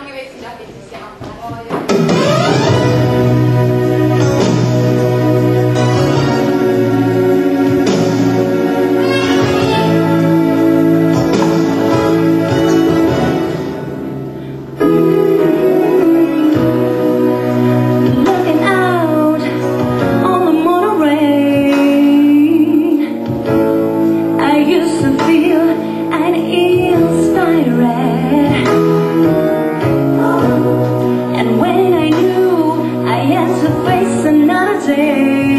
Università che ci siamo. me.